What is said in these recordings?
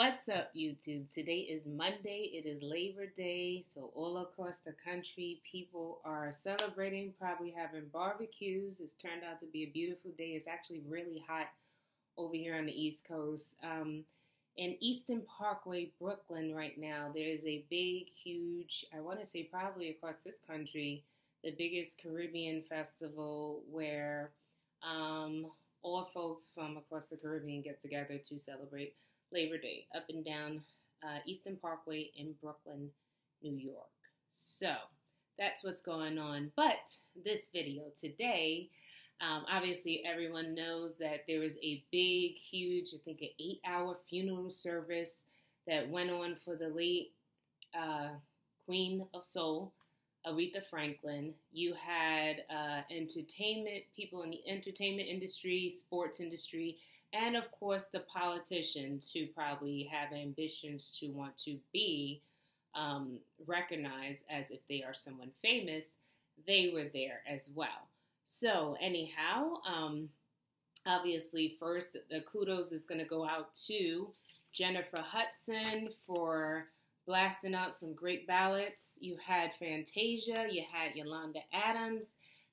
What's up, YouTube? Today is Monday. It is Labor Day. So, all across the country, people are celebrating, probably having barbecues. It's turned out to be a beautiful day. It's actually really hot over here on the East Coast. Um, in Eastern Parkway, Brooklyn, right now, there is a big, huge, I want to say probably across this country, the biggest Caribbean festival where um, all folks from across the Caribbean get together to celebrate Labor Day up and down uh, Eastern Parkway in Brooklyn, New York. So that's what's going on. But this video today, um, obviously everyone knows that there was a big, huge, I think an eight hour funeral service that went on for the late uh, Queen of Soul, Aretha Franklin. You had uh, entertainment, people in the entertainment industry, sports industry, and of course the politicians who probably have ambitions to want to be um, recognized as if they are someone famous, they were there as well. So, anyhow, um, obviously, first the kudos is going to go out to Jennifer Hudson for blasting out some great ballads. You had Fantasia, you had Yolanda Adams,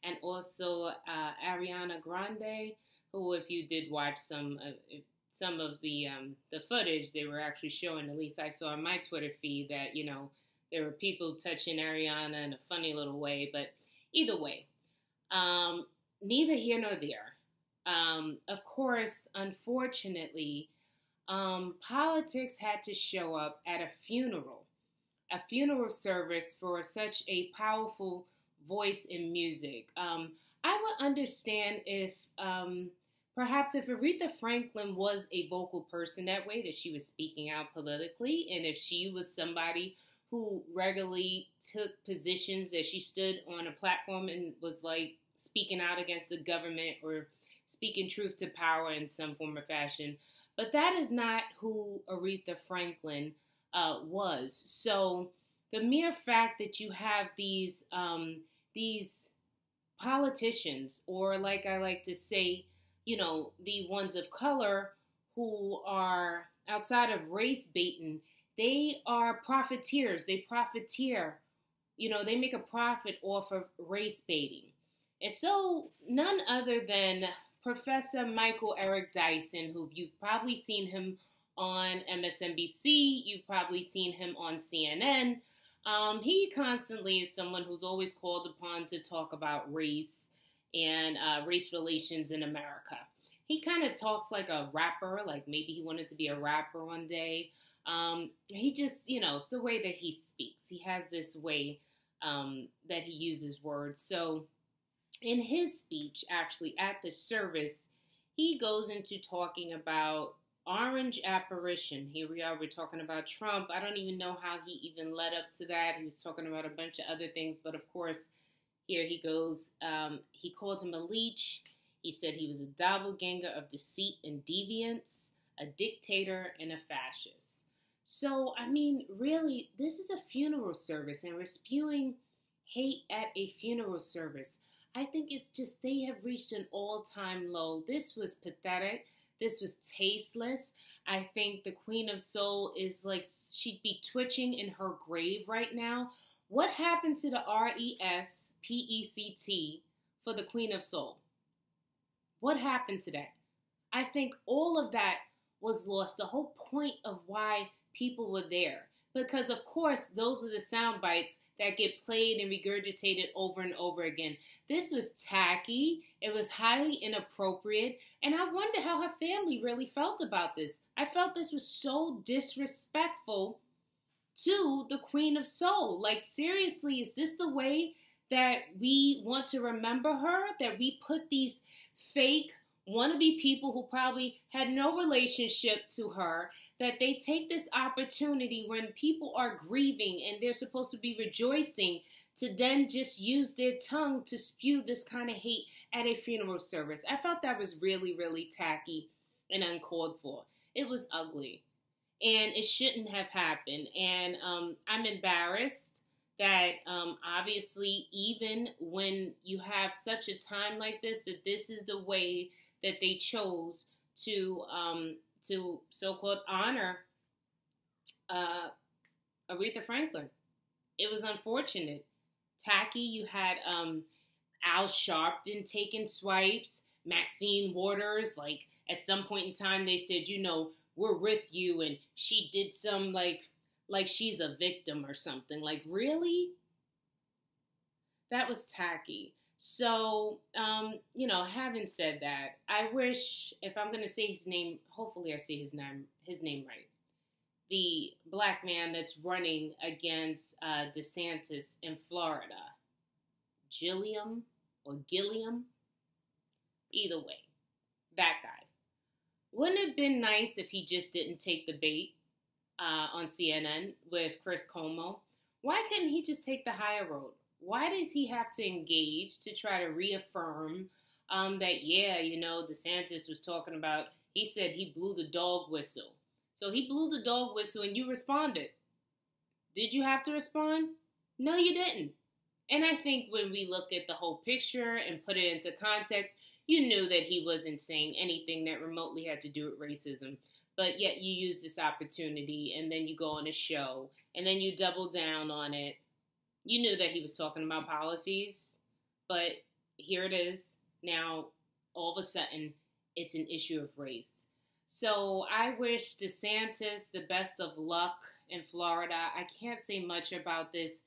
and also uh, Ariana Grande who, if you did watch some uh, some of the um, the footage, they were actually showing. At least I saw on my Twitter feed that you know there were people touching Ariana in a funny little way. But either way, um, neither here nor there. Um, of course, unfortunately, um, politics had to show up at a funeral, a funeral service for such a powerful voice in music. Um, I would understand if um, perhaps if Aretha Franklin was a vocal person that way, that she was speaking out politically, and if she was somebody who regularly took positions that she stood on a platform and was like speaking out against the government or speaking truth to power in some form or fashion. But that is not who Aretha Franklin uh, was. So the mere fact that you have these um, these politicians, or like I like to say, you know, the ones of color who are outside of race baiting, they are profiteers. They profiteer. You know, they make a profit off of race baiting. And so, none other than Professor Michael Eric Dyson, who you've probably seen him on MSNBC, you've probably seen him on CNN. Um, he constantly is someone who's always called upon to talk about race and uh, race relations in America. He kind of talks like a rapper, like maybe he wanted to be a rapper one day. Um, he just, you know, it's the way that he speaks. He has this way um, that he uses words. So, in his speech, actually, at the service, he goes into talking about orange apparition. Here we are, we're talking about Trump. I don't even know how he even led up to that. He was talking about a bunch of other things, but of course, here he goes. Um, he called him a leech. He said he was a doppelganger of deceit and deviance, a dictator, and a fascist. So, I mean, really, this is a funeral service, and we're spewing hate at a funeral service. I think it's just they have reached an all time low. This was pathetic. This was tasteless. I think the Queen of Soul is like she'd be twitching in her grave right now. What happened to the R E S P E C T for the Queen of Soul? What happened to that? I think all of that was lost. The whole point of why people were there. Because, of course, those are the sound bites that get played and regurgitated over and over again. This was tacky, it was highly inappropriate, and I wonder how her family really felt about this. I felt this was so disrespectful to the Queen of Soul. Like, seriously, is this the way that we want to remember her? That we put these fake wannabe people who probably had no relationship to her that they take this opportunity when people are grieving and they're supposed to be rejoicing to then just use their tongue to spew this kind of hate at a funeral service. I felt that was really, really tacky and uncalled for. It was ugly. And it shouldn't have happened. And um, I'm embarrassed that um, obviously, even when you have such a time like this, that this is the way that they chose to um, to so-called honor uh, Aretha Franklin. It was unfortunate. Tacky, you had um, Al Sharpton taking swipes, Maxine Waters, like at some point in time they said, you know, we're with you and she did some like like she's a victim or something. Like, really? That was tacky. So, um, you know, having said that, I wish if I'm gonna say his name, hopefully I say his name his name right. The black man that's running against uh, DeSantis in Florida, Gilliam or Gilliam, either way, that guy. Wouldn't it have been nice if he just didn't take the bait uh, on CNN with Chris Cuomo? Why couldn't he just take the higher road? Why does he have to engage to try to reaffirm um, that, yeah, you know, DeSantis was talking about, he said he blew the dog whistle. So he blew the dog whistle and you responded. Did you have to respond? No, you didn't. And I think when we look at the whole picture and put it into context, you knew that he wasn't saying anything that remotely had to do with racism. But yet you use this opportunity and then you go on a show and then you double down on it. You knew that he was talking about policies, but here it is. Now, all of a sudden, it's an issue of race. So I wish DeSantis the best of luck in Florida. I can't say much about this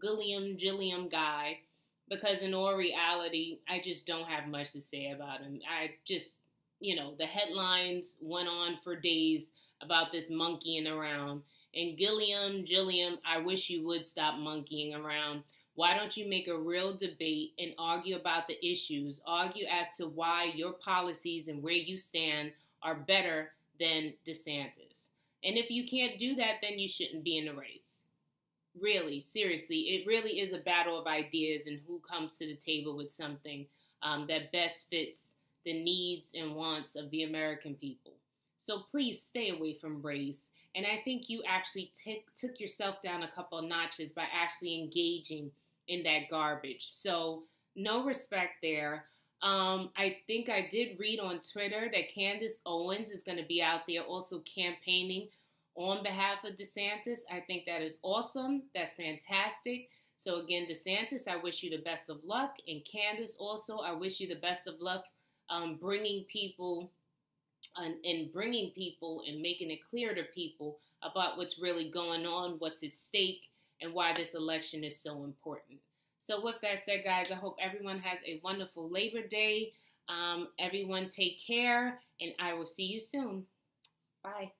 Gilliam Gilliam guy because in all reality, I just don't have much to say about him. I just, you know, the headlines went on for days about this monkeying around. And Gilliam, Gilliam, I wish you would stop monkeying around. Why don't you make a real debate and argue about the issues? Argue as to why your policies and where you stand are better than DeSantis. And if you can't do that, then you shouldn't be in the race. Really, seriously, it really is a battle of ideas and who comes to the table with something um, that best fits the needs and wants of the American people. So please stay away from race. And I think you actually t- took yourself down a couple notches by actually engaging in that garbage. So, no respect there. Um, I think I did read on Twitter that Candace Owens is going to be out there also campaigning on behalf of DeSantis. I think that is awesome. That's fantastic. So, again, DeSantis, I wish you the best of luck. And Candace, also, I wish you the best of luck um, bringing people and, and bringing people and making it clear to people about what's really going on, what's at stake, and why this election is so important. So, with that said, guys, I hope everyone has a wonderful Labor Day. Um, everyone take care, and I will see you soon. Bye.